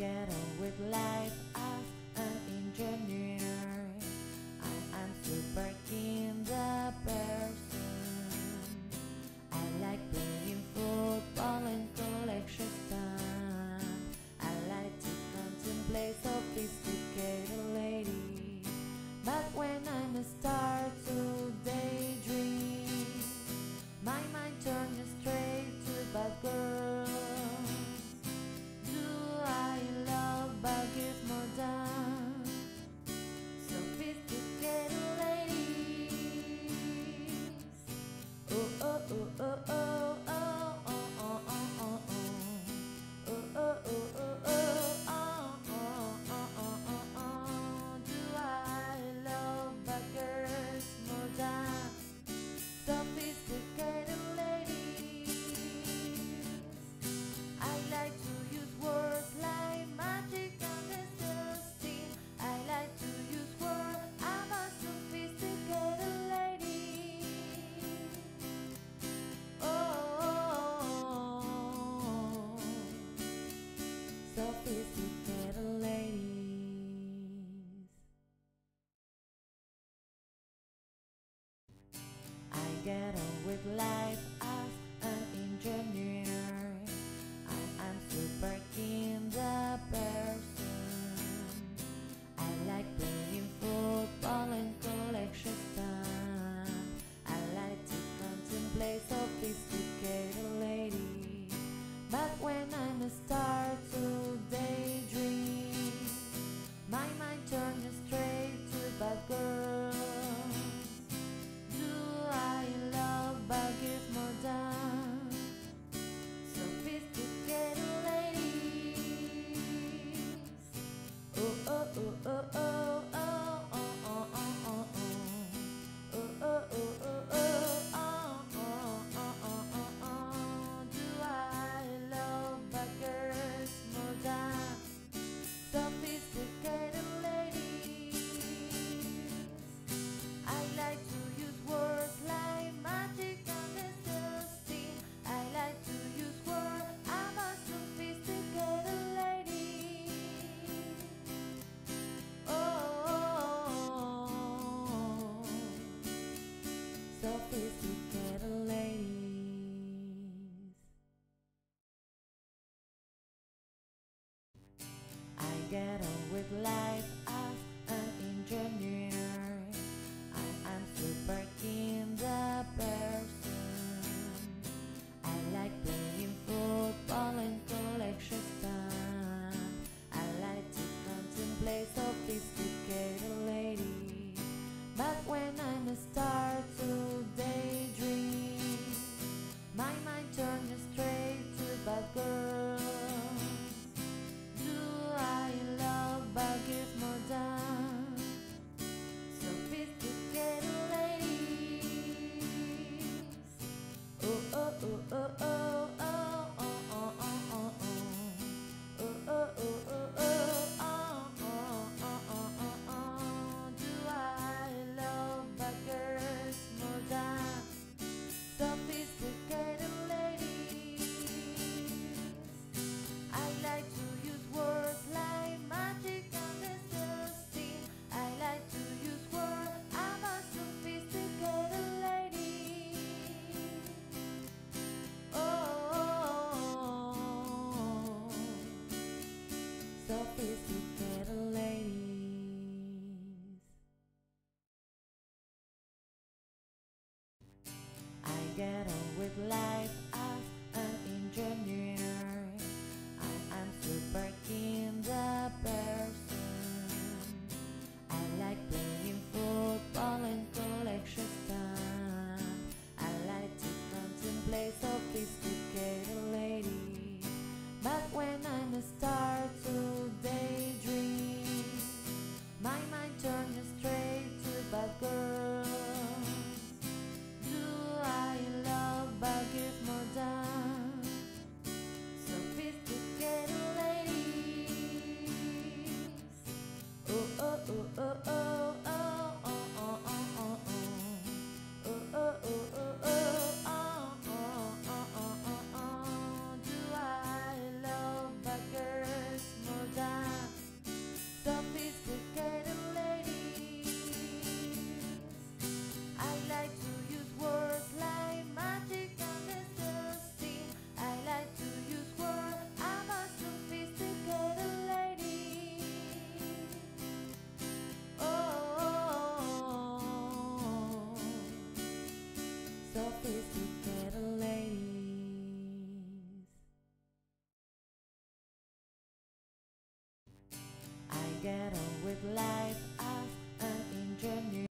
get on with life. sophisticated. I get on with life as an engineer. I am super keen the person. I like playing football and collection stuff. I like to contemplate sophisticated lady. But when I'm a star, with life.